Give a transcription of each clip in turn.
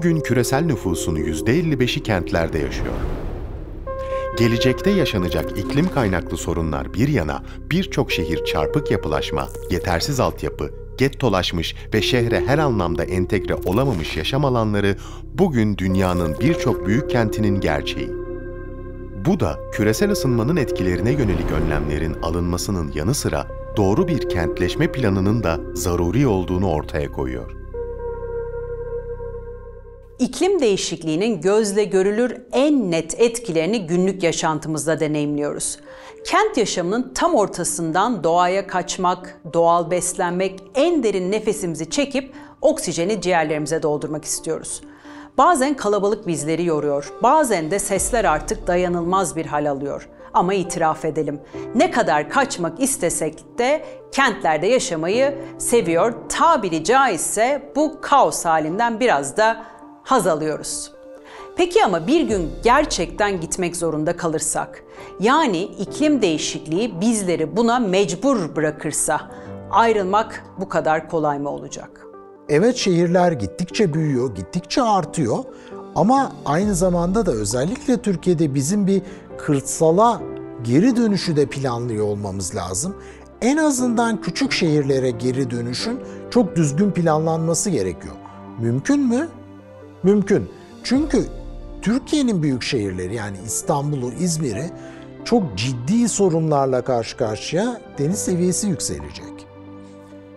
Bugün küresel nüfusun %55'i kentlerde yaşıyor. Gelecekte yaşanacak iklim kaynaklı sorunlar bir yana birçok şehir çarpık yapılaşma, yetersiz altyapı, gettolaşmış ve şehre her anlamda entegre olamamış yaşam alanları bugün dünyanın birçok büyük kentinin gerçeği. Bu da küresel ısınmanın etkilerine yönelik önlemlerin alınmasının yanı sıra doğru bir kentleşme planının da zaruri olduğunu ortaya koyuyor. İklim değişikliğinin gözle görülür en net etkilerini günlük yaşantımızda deneyimliyoruz. Kent yaşamının tam ortasından doğaya kaçmak, doğal beslenmek, en derin nefesimizi çekip oksijeni ciğerlerimize doldurmak istiyoruz. Bazen kalabalık bizleri yoruyor, bazen de sesler artık dayanılmaz bir hal alıyor. Ama itiraf edelim, ne kadar kaçmak istesek de kentlerde yaşamayı seviyor, tabiri caizse bu kaos halinden biraz da haz alıyoruz. Peki ama bir gün gerçekten gitmek zorunda kalırsak, yani iklim değişikliği bizleri buna mecbur bırakırsa ayrılmak bu kadar kolay mı olacak? Evet şehirler gittikçe büyüyor, gittikçe artıyor ama aynı zamanda da özellikle Türkiye'de bizim bir kırsala geri dönüşü de planlıyor olmamız lazım. En azından küçük şehirlere geri dönüşün çok düzgün planlanması gerekiyor. Mümkün mü? Mümkün. Çünkü Türkiye'nin büyük şehirleri yani İstanbul'u, İzmir'i çok ciddi sorunlarla karşı karşıya deniz seviyesi yükselecek.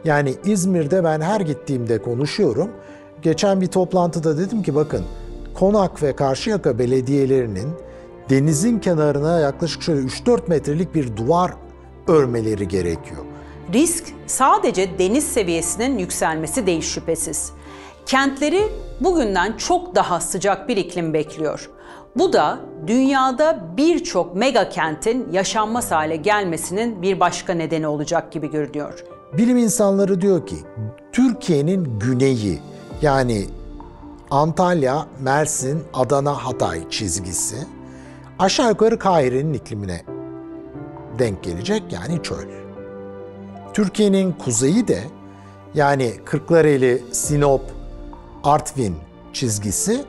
Yani İzmir'de ben her gittiğimde konuşuyorum. Geçen bir toplantıda dedim ki bakın Konak ve Karşıyaka belediyelerinin denizin kenarına yaklaşık şöyle 3-4 metrelik bir duvar örmeleri gerekiyor. Risk sadece deniz seviyesinin yükselmesi değil şüphesiz. Kentleri bugünden çok daha sıcak bir iklim bekliyor. Bu da dünyada birçok mega kentin yaşanmaz hale gelmesinin bir başka nedeni olacak gibi görünüyor. Bilim insanları diyor ki Türkiye'nin güneyi yani Antalya, Mersin, Adana, Hatay çizgisi aşağı yukarı Kahire'nin iklimine denk gelecek yani çöl. Türkiye'nin kuzeyi de yani Kırklareli, Sinop, Artvin çizgisi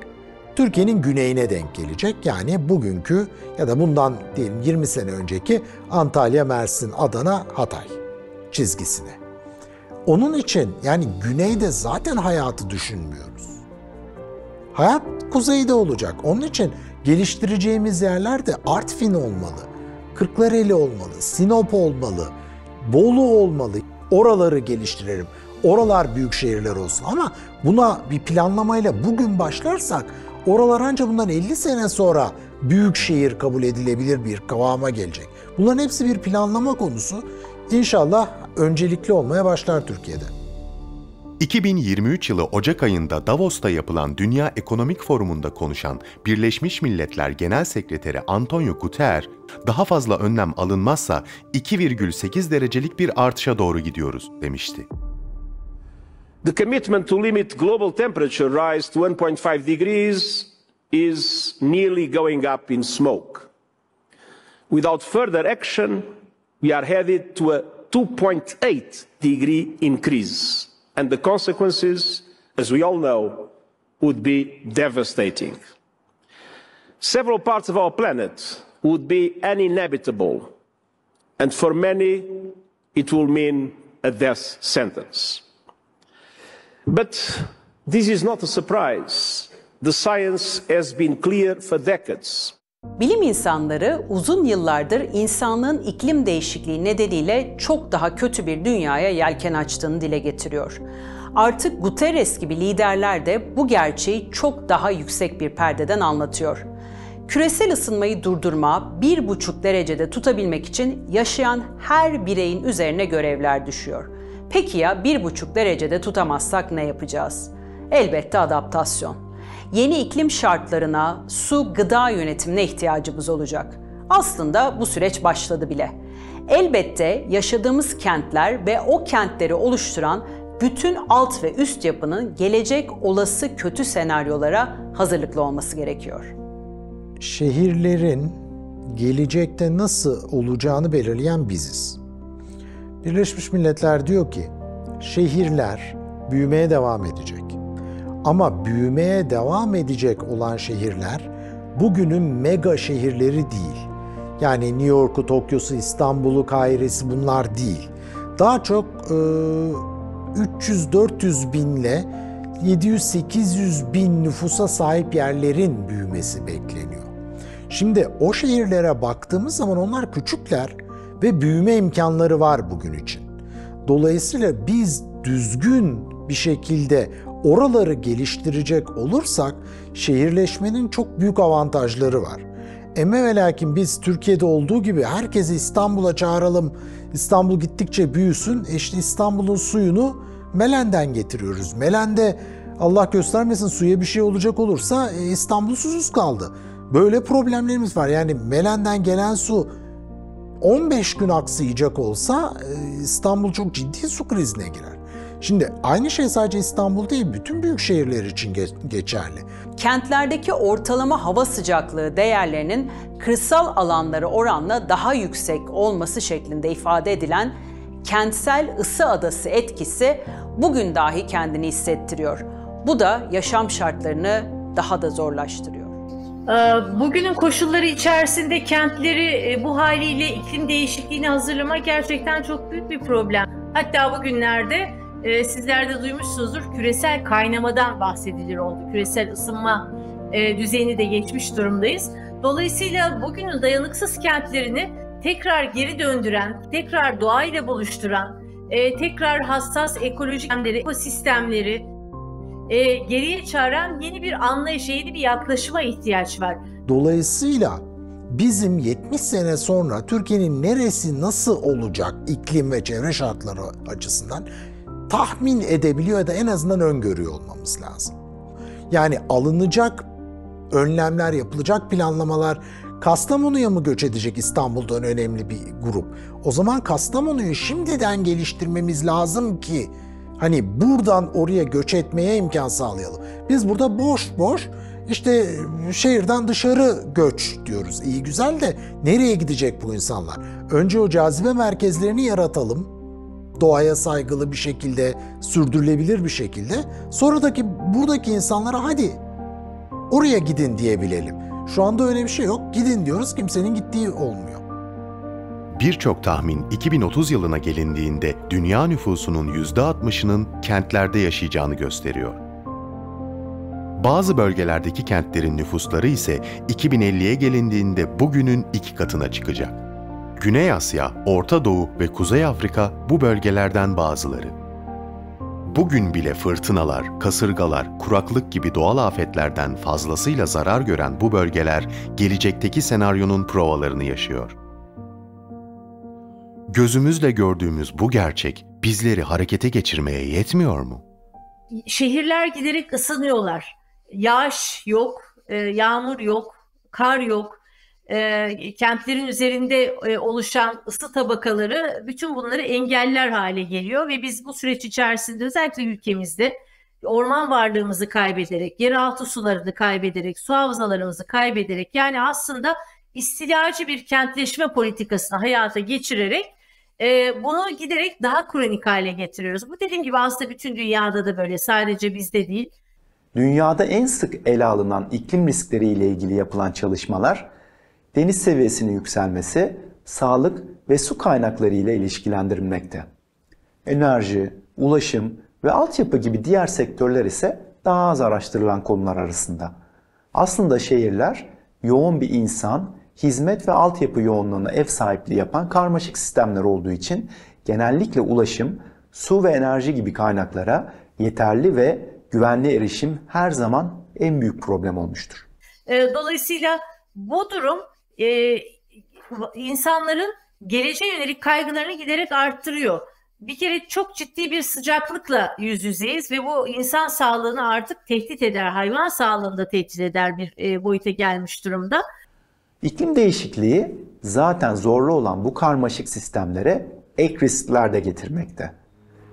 Türkiye'nin güneyine denk gelecek. Yani bugünkü ya da bundan diyelim 20 sene önceki Antalya, Mersin, Adana, Hatay çizgisine. Onun için yani güneyde zaten hayatı düşünmüyoruz. Hayat kuzeyde olacak. Onun için geliştireceğimiz yerler de Artvin olmalı, Kırklareli olmalı, Sinop olmalı, Bolu olmalı. Oraları geliştirelim. Oralar büyük şehirler olsun ama buna bir planlamayla bugün başlarsak oralar ancak bundan 50 sene sonra büyük şehir kabul edilebilir bir kıvama gelecek. Bunların hepsi bir planlama konusu. İnşallah öncelikli olmaya başlar Türkiye'de. 2023 yılı Ocak ayında Davos'ta yapılan Dünya Ekonomik Forumu'nda konuşan Birleşmiş Milletler Genel Sekreteri Antonio Guterres, daha fazla önlem alınmazsa 2,8 derecelik bir artışa doğru gidiyoruz demişti. The commitment to limit global temperature rise to 1.5 degrees is nearly going up in smoke. Without further action, we are headed to a 2.8 degree increase. And the consequences, as we all know, would be devastating. Several parts of our planet would be uninhabitable, and for many, it will mean a death sentence. But this is not a surprise. The science has been clear for decades. Bilim insanları uzun yıllardır insanlığın iklim değişikliği nedeniyle çok daha kötü bir dünyaya yelken açtığını dile getiriyor. Artık Guterres gibi liderler de bu gerçeği çok daha yüksek bir perdeden anlatıyor. Küresel ısınmayı durdurma, 1,5 derecede tutabilmek için yaşayan her bireyin üzerine görevler düşüyor. Peki ya 1,5 derecede tutamazsak ne yapacağız? Elbette adaptasyon yeni iklim şartlarına, su, gıda yönetimine ihtiyacımız olacak. Aslında bu süreç başladı bile. Elbette yaşadığımız kentler ve o kentleri oluşturan bütün alt ve üst yapının gelecek olası kötü senaryolara hazırlıklı olması gerekiyor. Şehirlerin gelecekte nasıl olacağını belirleyen biziz. Birleşmiş Milletler diyor ki şehirler büyümeye devam edecek. Ama büyümeye devam edecek olan şehirler bugünün mega şehirleri değil. Yani New York'u, Tokyo'su, İstanbul'u, Kahire'si bunlar değil. Daha çok e, 300-400 binle 700-800 bin nüfusa sahip yerlerin büyümesi bekleniyor. Şimdi o şehirlere baktığımız zaman onlar küçükler ve büyüme imkanları var bugün için. Dolayısıyla biz düzgün bir şekilde oraları geliştirecek olursak şehirleşmenin çok büyük avantajları var. Emme ve lakin biz Türkiye'de olduğu gibi herkesi İstanbul'a çağıralım, İstanbul gittikçe büyüsün. E işte İstanbul'un suyunu Melen'den getiriyoruz. Melen'de Allah göstermesin suya bir şey olacak olursa e, İstanbul susuz kaldı. Böyle problemlerimiz var. Yani Melen'den gelen su 15 gün aksayacak olsa e, İstanbul çok ciddi su krizine girer. Şimdi aynı şey sadece İstanbul değil, bütün büyük şehirler için geçerli. Kentlerdeki ortalama hava sıcaklığı değerlerinin kırsal alanları oranla daha yüksek olması şeklinde ifade edilen kentsel ısı adası etkisi bugün dahi kendini hissettiriyor. Bu da yaşam şartlarını daha da zorlaştırıyor. Ee, bugünün koşulları içerisinde kentleri e, bu haliyle iklim değişikliğini hazırlama gerçekten çok büyük bir problem. Hatta bugünlerde e, sizler de duymuşsunuzdur küresel kaynamadan bahsedilir oldu. Küresel ısınma e, düzeyini de geçmiş durumdayız. Dolayısıyla bugünün dayanıksız kentlerini tekrar geri döndüren, tekrar doğayla buluşturan, tekrar hassas ekolojik ekosistemleri, e, geriye çağıran yeni bir anlayışa, yeni bir yaklaşıma ihtiyaç var. Dolayısıyla bizim 70 sene sonra Türkiye'nin neresi nasıl olacak iklim ve çevre şartları açısından tahmin edebiliyor ya da en azından öngörüyor olmamız lazım. Yani alınacak önlemler, yapılacak planlamalar Kastamonu'ya mı göç edecek İstanbul'dan önemli bir grup? O zaman Kastamonu'yu şimdiden geliştirmemiz lazım ki Hani buradan oraya göç etmeye imkan sağlayalım. Biz burada boş boş işte şehirden dışarı göç diyoruz. İyi güzel de nereye gidecek bu insanlar? Önce o cazibe merkezlerini yaratalım. Doğaya saygılı bir şekilde, sürdürülebilir bir şekilde. Sonradaki buradaki insanlara hadi oraya gidin diyebilelim. Şu anda öyle bir şey yok. Gidin diyoruz kimsenin gittiği olmuyor. Birçok tahmin 2030 yılına gelindiğinde dünya nüfusunun %60'ının kentlerde yaşayacağını gösteriyor. Bazı bölgelerdeki kentlerin nüfusları ise 2050'ye gelindiğinde bugünün iki katına çıkacak. Güney Asya, Orta Doğu ve Kuzey Afrika bu bölgelerden bazıları. Bugün bile fırtınalar, kasırgalar, kuraklık gibi doğal afetlerden fazlasıyla zarar gören bu bölgeler gelecekteki senaryonun provalarını yaşıyor. Gözümüzle gördüğümüz bu gerçek bizleri harekete geçirmeye yetmiyor mu? Şehirler giderek ısınıyorlar. Yağış yok, e, yağmur yok, kar yok. E, kentlerin üzerinde e, oluşan ısı tabakaları bütün bunları engeller hale geliyor ve biz bu süreç içerisinde özellikle ülkemizde orman varlığımızı kaybederek, yeraltı sularını kaybederek, su havzalarımızı kaybederek yani aslında istilacı bir kentleşme politikasını hayata geçirerek e, bunu giderek daha kronik hale getiriyoruz. Bu dediğim gibi aslında bütün dünyada da böyle sadece bizde değil. Dünyada en sık ele alınan iklim riskleri ile ilgili yapılan çalışmalar deniz seviyesinin yükselmesi, sağlık ve su kaynakları ile ilişkilendirilmekte. Enerji, ulaşım ve altyapı gibi diğer sektörler ise daha az araştırılan konular arasında. Aslında şehirler yoğun bir insan hizmet ve altyapı yoğunluğuna ev sahipliği yapan karmaşık sistemler olduğu için genellikle ulaşım, su ve enerji gibi kaynaklara yeterli ve güvenli erişim her zaman en büyük problem olmuştur. Ee, dolayısıyla bu durum e, insanların geleceğe yönelik kaygılarını giderek arttırıyor. Bir kere çok ciddi bir sıcaklıkla yüz yüzeyiz ve bu insan sağlığını artık tehdit eder, hayvan sağlığını da tehdit eder bir e, boyuta gelmiş durumda. İklim değişikliği zaten zorlu olan bu karmaşık sistemlere ek riskler de getirmekte.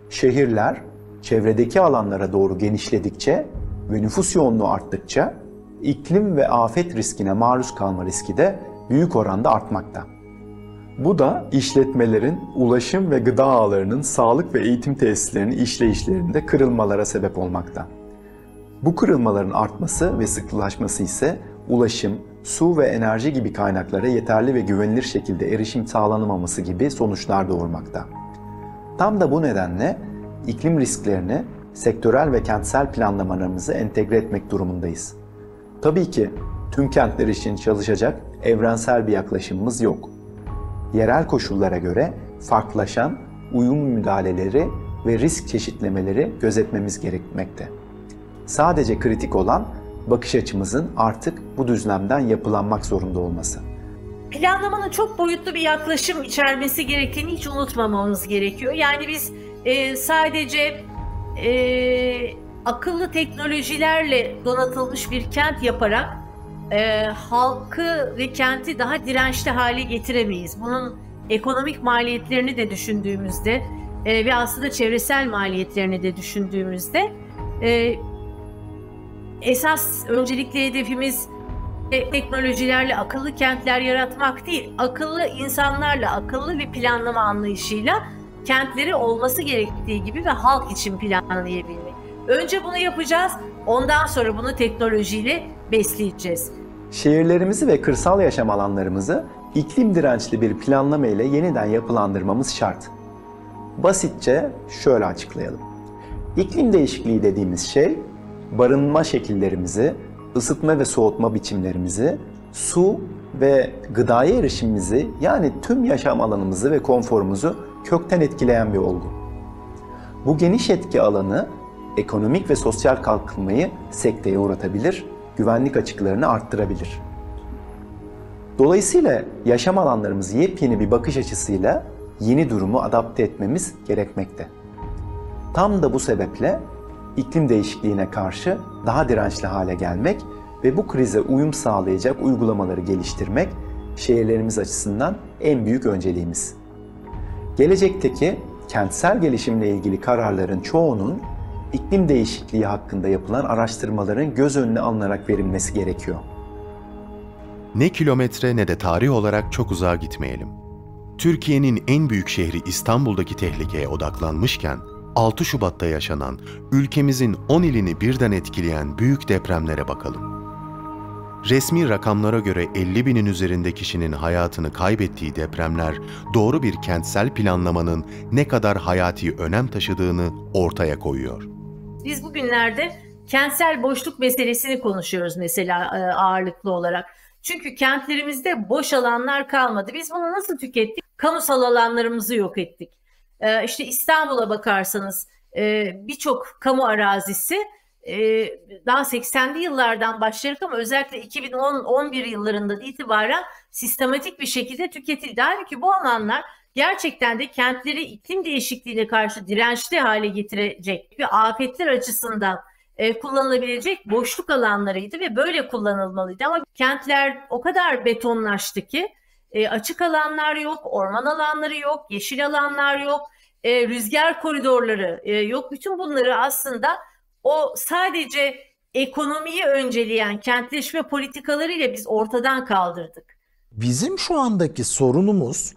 Şehirler çevredeki alanlara doğru genişledikçe ve nüfus yoğunluğu arttıkça iklim ve afet riskine maruz kalma riski de büyük oranda artmakta. Bu da işletmelerin ulaşım ve gıda ağlarının sağlık ve eğitim tesislerinin işleyişlerinde kırılmalara sebep olmakta. Bu kırılmaların artması ve sıklılaşması ise ulaşım, su ve enerji gibi kaynaklara yeterli ve güvenilir şekilde erişim sağlanamaması gibi sonuçlar doğurmakta. Tam da bu nedenle iklim risklerini sektörel ve kentsel planlamalarımızı entegre etmek durumundayız. Tabii ki tüm kentler için çalışacak evrensel bir yaklaşımımız yok. Yerel koşullara göre farklılaşan uyum müdahaleleri ve risk çeşitlemeleri gözetmemiz gerekmekte. Sadece kritik olan bakış açımızın artık bu düzlemden yapılanmak zorunda olması. Planlamanın çok boyutlu bir yaklaşım içermesi gerektiğini hiç unutmamamız gerekiyor. Yani biz e, sadece e, akıllı teknolojilerle donatılmış bir kent yaparak e, halkı ve kenti daha dirençli hale getiremeyiz. Bunun ekonomik maliyetlerini de düşündüğümüzde e, ve aslında çevresel maliyetlerini de düşündüğümüzde e, esas öncelikli hedefimiz teknolojilerle akıllı kentler yaratmak değil, akıllı insanlarla, akıllı bir planlama anlayışıyla kentleri olması gerektiği gibi ve halk için planlayabilmek. Önce bunu yapacağız, ondan sonra bunu teknolojiyle besleyeceğiz. Şehirlerimizi ve kırsal yaşam alanlarımızı iklim dirençli bir planlama ile yeniden yapılandırmamız şart. Basitçe şöyle açıklayalım. İklim değişikliği dediğimiz şey barınma şekillerimizi, ısıtma ve soğutma biçimlerimizi, su ve gıdaya erişimimizi yani tüm yaşam alanımızı ve konforumuzu kökten etkileyen bir olgu. Bu geniş etki alanı ekonomik ve sosyal kalkınmayı sekteye uğratabilir, güvenlik açıklarını arttırabilir. Dolayısıyla yaşam alanlarımızı yepyeni bir bakış açısıyla yeni durumu adapte etmemiz gerekmekte. Tam da bu sebeple iklim değişikliğine karşı daha dirençli hale gelmek ve bu krize uyum sağlayacak uygulamaları geliştirmek şehirlerimiz açısından en büyük önceliğimiz. Gelecekteki kentsel gelişimle ilgili kararların çoğunun iklim değişikliği hakkında yapılan araştırmaların göz önüne alınarak verilmesi gerekiyor. Ne kilometre ne de tarih olarak çok uzağa gitmeyelim. Türkiye'nin en büyük şehri İstanbul'daki tehlikeye odaklanmışken 6 Şubat'ta yaşanan, ülkemizin 10 ilini birden etkileyen büyük depremlere bakalım. Resmi rakamlara göre 50 binin üzerinde kişinin hayatını kaybettiği depremler doğru bir kentsel planlamanın ne kadar hayati önem taşıdığını ortaya koyuyor. Biz bugünlerde kentsel boşluk meselesini konuşuyoruz mesela e, ağırlıklı olarak. Çünkü kentlerimizde boş alanlar kalmadı. Biz bunu nasıl tükettik? Kamusal alanlarımızı yok ettik. E, işte İstanbul'a bakarsanız e, birçok kamu arazisi daha 80'li yıllardan başlayarak ama özellikle 2010-11 yıllarından itibaren sistematik bir şekilde tüketildi. Halbuki bu alanlar gerçekten de kentleri iklim değişikliğine karşı dirençli hale getirecek bir afetler açısından e, kullanılabilecek boşluk alanlarıydı ve böyle kullanılmalıydı. Ama kentler o kadar betonlaştı ki e, açık alanlar yok, orman alanları yok, yeşil alanlar yok, e, rüzgar koridorları e, yok. Bütün bunları aslında o sadece ekonomiyi önceleyen kentleşme politikalarıyla biz ortadan kaldırdık. Bizim şu andaki sorunumuz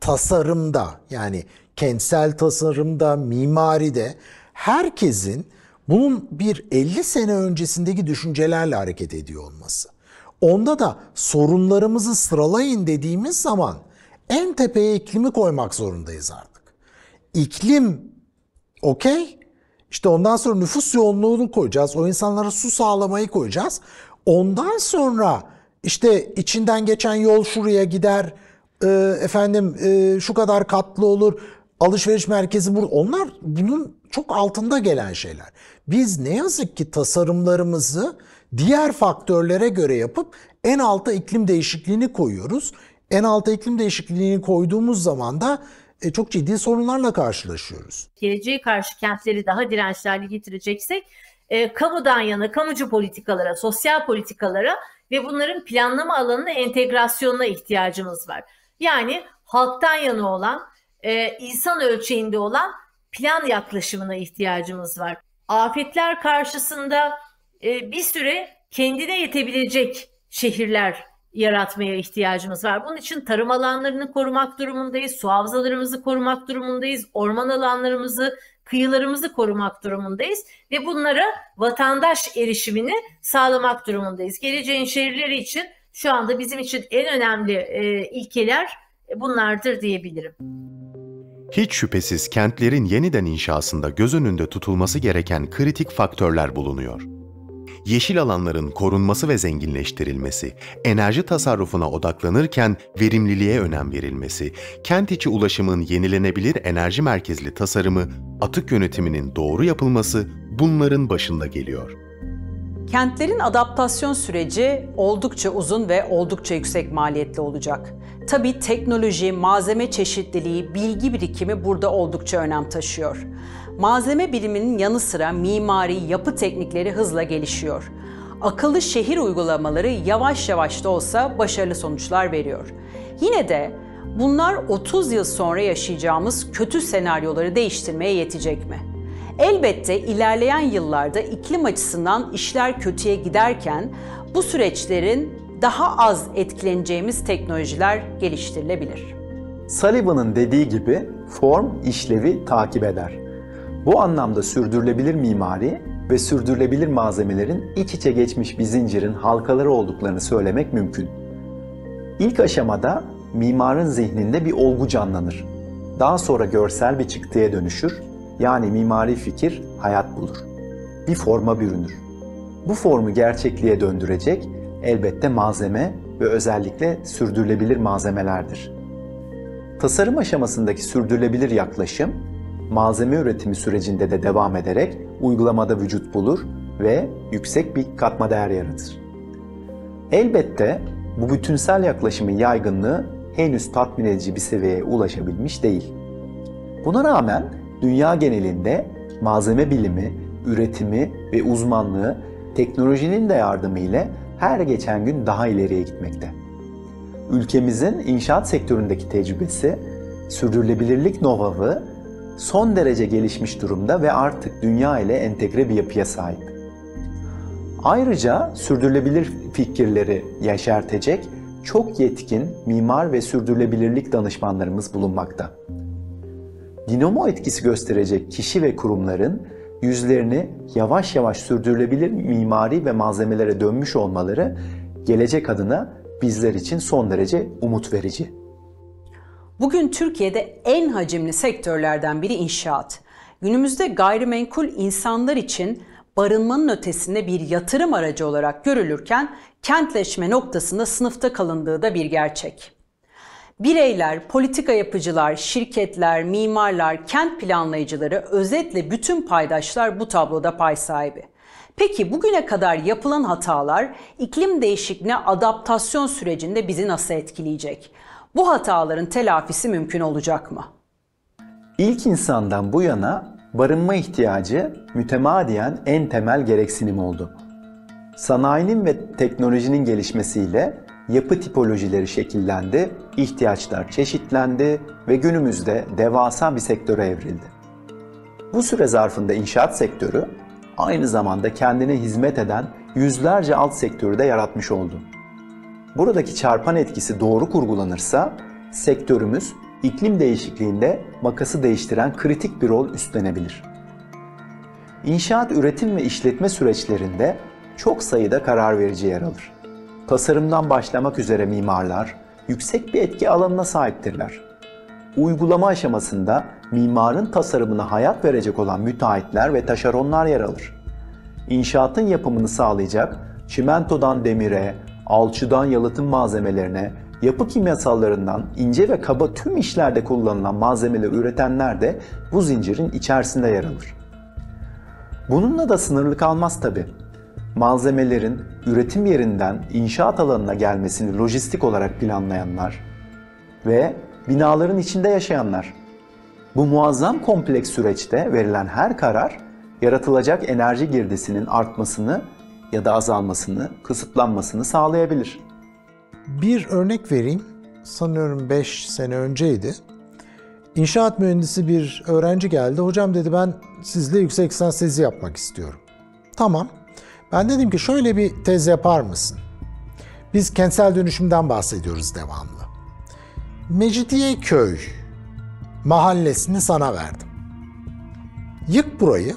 tasarımda yani kentsel tasarımda, mimaride herkesin bunun bir 50 sene öncesindeki düşüncelerle hareket ediyor olması. Onda da sorunlarımızı sıralayın dediğimiz zaman en tepeye iklimi koymak zorundayız artık. İklim okey. İşte ondan sonra nüfus yoğunluğunu koyacağız. O insanlara su sağlamayı koyacağız. Ondan sonra işte içinden geçen yol şuraya gider. E, efendim e, şu kadar katlı olur. Alışveriş merkezi burada. Onlar bunun çok altında gelen şeyler. Biz ne yazık ki tasarımlarımızı diğer faktörlere göre yapıp en alta iklim değişikliğini koyuyoruz. En alta iklim değişikliğini koyduğumuz zaman da e, çok ciddi sorunlarla karşılaşıyoruz. Geleceğe karşı kentleri daha dirençli hale getireceksek e, kamudan yana kamucu politikalara, sosyal politikalara ve bunların planlama alanına entegrasyonuna ihtiyacımız var. Yani halktan yana olan, e, insan ölçeğinde olan plan yaklaşımına ihtiyacımız var. Afetler karşısında e, bir süre kendine yetebilecek şehirler yaratmaya ihtiyacımız var. Bunun için tarım alanlarını korumak durumundayız, su havzalarımızı korumak durumundayız, orman alanlarımızı, kıyılarımızı korumak durumundayız ve bunlara vatandaş erişimini sağlamak durumundayız. Geleceğin şehirleri için şu anda bizim için en önemli e, ilkeler bunlardır diyebilirim. Hiç şüphesiz kentlerin yeniden inşasında göz önünde tutulması gereken kritik faktörler bulunuyor. Yeşil alanların korunması ve zenginleştirilmesi, enerji tasarrufuna odaklanırken verimliliğe önem verilmesi, kent içi ulaşımın yenilenebilir enerji merkezli tasarımı, atık yönetiminin doğru yapılması bunların başında geliyor. Kentlerin adaptasyon süreci oldukça uzun ve oldukça yüksek maliyetli olacak. Tabii teknoloji, malzeme çeşitliliği, bilgi birikimi burada oldukça önem taşıyor. Malzeme biriminin yanı sıra mimari, yapı teknikleri hızla gelişiyor. Akıllı şehir uygulamaları yavaş yavaş da olsa başarılı sonuçlar veriyor. Yine de bunlar 30 yıl sonra yaşayacağımız kötü senaryoları değiştirmeye yetecek mi? Elbette ilerleyen yıllarda iklim açısından işler kötüye giderken bu süreçlerin daha az etkileneceğimiz teknolojiler geliştirilebilir. Sullivan'ın dediği gibi form işlevi takip eder. Bu anlamda sürdürülebilir mimari ve sürdürülebilir malzemelerin iç içe geçmiş bir zincirin halkaları olduklarını söylemek mümkün. İlk aşamada mimarın zihninde bir olgu canlanır. Daha sonra görsel bir çıktıya dönüşür yani mimari fikir hayat bulur. Bir forma bürünür. Bu formu gerçekliğe döndürecek elbette malzeme ve özellikle sürdürülebilir malzemelerdir. Tasarım aşamasındaki sürdürülebilir yaklaşım, malzeme üretimi sürecinde de devam ederek uygulamada vücut bulur ve yüksek bir katma değer yaratır. Elbette bu bütünsel yaklaşımın yaygınlığı henüz tatmin edici bir seviyeye ulaşabilmiş değil. Buna rağmen dünya genelinde malzeme bilimi, üretimi ve uzmanlığı teknolojinin de yardımı ile her geçen gün daha ileriye gitmekte. Ülkemizin inşaat sektöründeki tecrübesi, sürdürülebilirlik know son derece gelişmiş durumda ve artık dünya ile entegre bir yapıya sahip. Ayrıca sürdürülebilir fikirleri yaşartacak çok yetkin mimar ve sürdürülebilirlik danışmanlarımız bulunmakta. Dinamo etkisi gösterecek kişi ve kurumların yüzlerini yavaş yavaş sürdürülebilir mimari ve malzemelere dönmüş olmaları gelecek adına bizler için son derece umut verici. Bugün Türkiye'de en hacimli sektörlerden biri inşaat. Günümüzde gayrimenkul insanlar için barınmanın ötesinde bir yatırım aracı olarak görülürken kentleşme noktasında sınıfta kalındığı da bir gerçek. Bireyler, politika yapıcılar, şirketler, mimarlar, kent planlayıcıları, özetle bütün paydaşlar bu tabloda pay sahibi. Peki bugüne kadar yapılan hatalar iklim değişikliğine adaptasyon sürecinde bizi nasıl etkileyecek? Bu hataların telafisi mümkün olacak mı? İlk insandan bu yana barınma ihtiyacı mütemadiyen en temel gereksinim oldu. Sanayinin ve teknolojinin gelişmesiyle yapı tipolojileri şekillendi, ihtiyaçlar çeşitlendi ve günümüzde devasa bir sektöre evrildi. Bu süre zarfında inşaat sektörü aynı zamanda kendine hizmet eden yüzlerce alt sektörü de yaratmış oldu. Buradaki çarpan etkisi doğru kurgulanırsa sektörümüz iklim değişikliğinde makası değiştiren kritik bir rol üstlenebilir. İnşaat üretim ve işletme süreçlerinde çok sayıda karar verici yer alır tasarımdan başlamak üzere mimarlar yüksek bir etki alanına sahiptirler. Uygulama aşamasında mimarın tasarımına hayat verecek olan müteahhitler ve taşeronlar yer alır. İnşaatın yapımını sağlayacak çimentodan demire, alçıdan yalıtım malzemelerine, yapı kimyasallarından ince ve kaba tüm işlerde kullanılan malzemeleri üretenler de bu zincirin içerisinde yer alır. Bununla da sınırlı kalmaz tabi malzemelerin üretim yerinden inşaat alanına gelmesini lojistik olarak planlayanlar ve binaların içinde yaşayanlar. Bu muazzam kompleks süreçte verilen her karar yaratılacak enerji girdisinin artmasını ya da azalmasını, kısıtlanmasını sağlayabilir. Bir örnek vereyim. Sanıyorum 5 sene önceydi. İnşaat mühendisi bir öğrenci geldi. Hocam dedi ben sizle yüksek lisans tezi yapmak istiyorum. Tamam. Ben dedim ki şöyle bir tez yapar mısın? Biz kentsel dönüşümden bahsediyoruz devamlı. Mecidiyeköy mahallesini sana verdim. Yık burayı,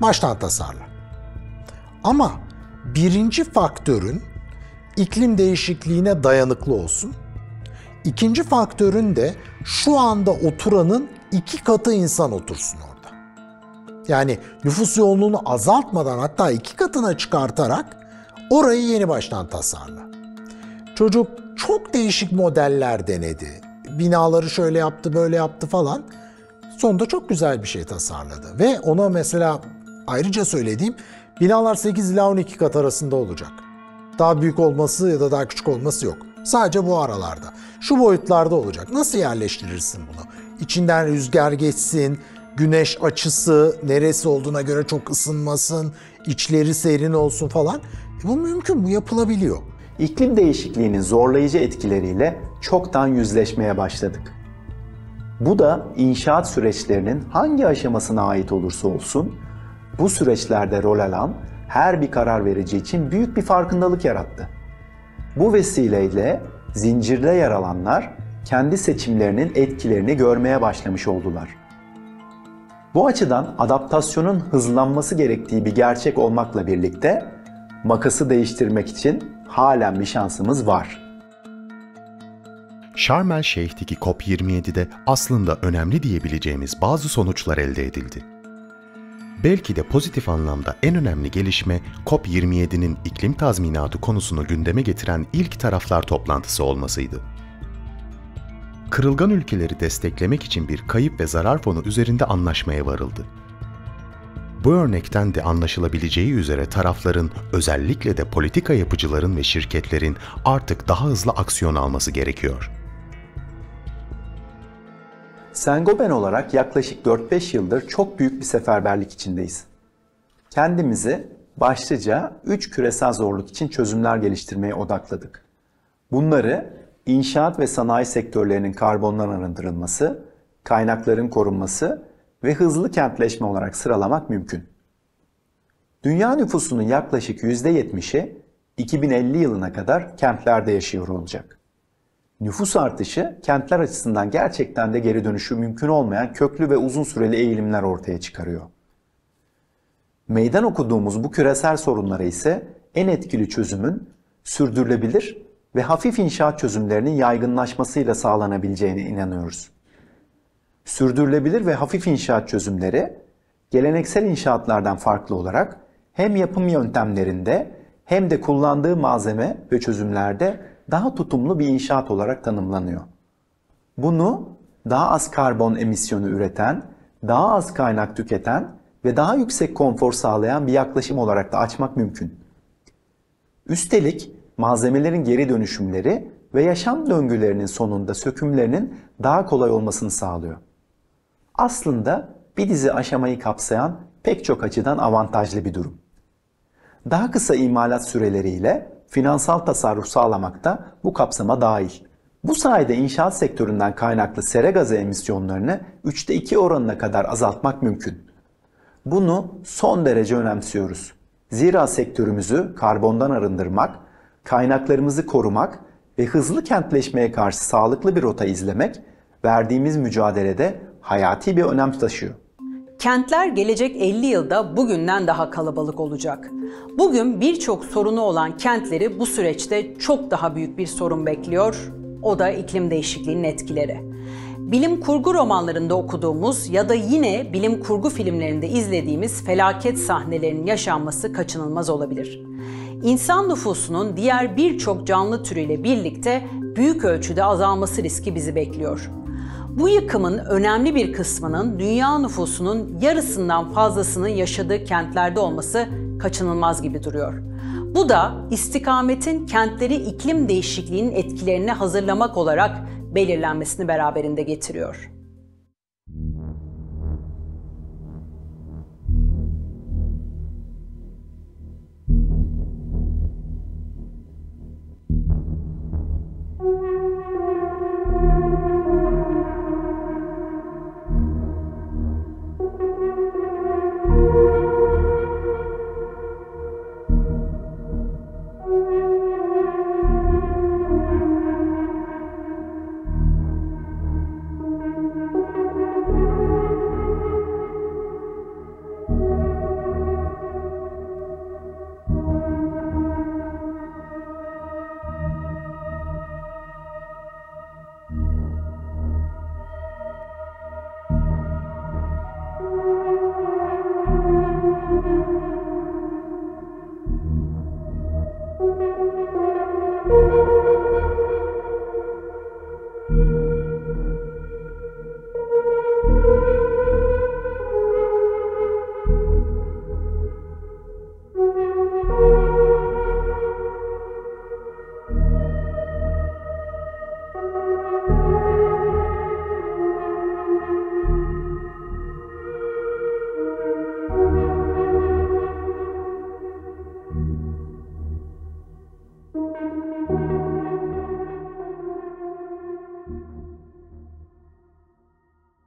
baştan tasarla. Ama birinci faktörün iklim değişikliğine dayanıklı olsun. İkinci faktörün de şu anda oturanın iki katı insan otursun orada. Yani nüfus yoğunluğunu azaltmadan hatta iki katına çıkartarak orayı yeni baştan tasarla. Çocuk çok değişik modeller denedi. Binaları şöyle yaptı, böyle yaptı falan. Sonunda çok güzel bir şey tasarladı. Ve ona mesela ayrıca söylediğim binalar 8 ila 12 kat arasında olacak. Daha büyük olması ya da daha küçük olması yok. Sadece bu aralarda. Şu boyutlarda olacak. Nasıl yerleştirirsin bunu? İçinden rüzgar geçsin, güneş açısı neresi olduğuna göre çok ısınmasın, içleri serin olsun falan. E bu mümkün, bu yapılabiliyor. İklim değişikliğinin zorlayıcı etkileriyle çoktan yüzleşmeye başladık. Bu da inşaat süreçlerinin hangi aşamasına ait olursa olsun bu süreçlerde rol alan her bir karar verici için büyük bir farkındalık yarattı. Bu vesileyle zincirde yer alanlar kendi seçimlerinin etkilerini görmeye başlamış oldular. Bu açıdan adaptasyonun hızlanması gerektiği bir gerçek olmakla birlikte makası değiştirmek için halen bir şansımız var. Sharm el Şeyh'teki COP27'de aslında önemli diyebileceğimiz bazı sonuçlar elde edildi. Belki de pozitif anlamda en önemli gelişme COP27'nin iklim tazminatı konusunu gündeme getiren ilk taraflar toplantısı olmasıydı. Kırılgan ülkeleri desteklemek için bir kayıp ve zarar fonu üzerinde anlaşmaya varıldı. Bu örnekten de anlaşılabileceği üzere tarafların özellikle de politika yapıcıların ve şirketlerin artık daha hızlı aksiyon alması gerekiyor. Sengoben olarak yaklaşık 4-5 yıldır çok büyük bir seferberlik içindeyiz. Kendimizi başlıca 3 küresel zorluk için çözümler geliştirmeye odakladık. Bunları inşaat ve sanayi sektörlerinin karbondan arındırılması, kaynakların korunması ve hızlı kentleşme olarak sıralamak mümkün. Dünya nüfusunun yaklaşık %70'i 2050 yılına kadar kentlerde yaşıyor olacak. Nüfus artışı kentler açısından gerçekten de geri dönüşü mümkün olmayan köklü ve uzun süreli eğilimler ortaya çıkarıyor. Meydan okuduğumuz bu küresel sorunlara ise en etkili çözümün sürdürülebilir ve hafif inşaat çözümlerinin yaygınlaşmasıyla sağlanabileceğine inanıyoruz. Sürdürülebilir ve hafif inşaat çözümleri geleneksel inşaatlardan farklı olarak hem yapım yöntemlerinde hem de kullandığı malzeme ve çözümlerde daha tutumlu bir inşaat olarak tanımlanıyor. Bunu daha az karbon emisyonu üreten, daha az kaynak tüketen ve daha yüksek konfor sağlayan bir yaklaşım olarak da açmak mümkün. Üstelik malzemelerin geri dönüşümleri ve yaşam döngülerinin sonunda sökümlerinin daha kolay olmasını sağlıyor. Aslında bir dizi aşamayı kapsayan pek çok açıdan avantajlı bir durum. Daha kısa imalat süreleriyle finansal tasarruf sağlamak da bu kapsama dahil. Bu sayede inşaat sektöründen kaynaklı sera gazı emisyonlarını 3'te 2 oranına kadar azaltmak mümkün. Bunu son derece önemsiyoruz. Zira sektörümüzü karbondan arındırmak, kaynaklarımızı korumak ve hızlı kentleşmeye karşı sağlıklı bir rota izlemek verdiğimiz mücadelede hayati bir önem taşıyor. Kentler gelecek 50 yılda bugünden daha kalabalık olacak. Bugün birçok sorunu olan kentleri bu süreçte çok daha büyük bir sorun bekliyor. O da iklim değişikliğinin etkileri. Bilim kurgu romanlarında okuduğumuz ya da yine bilim kurgu filmlerinde izlediğimiz felaket sahnelerinin yaşanması kaçınılmaz olabilir. İnsan nüfusunun diğer birçok canlı türüyle birlikte büyük ölçüde azalması riski bizi bekliyor. Bu yıkımın önemli bir kısmının dünya nüfusunun yarısından fazlasının yaşadığı kentlerde olması kaçınılmaz gibi duruyor. Bu da istikametin kentleri iklim değişikliğinin etkilerine hazırlamak olarak belirlenmesini beraberinde getiriyor.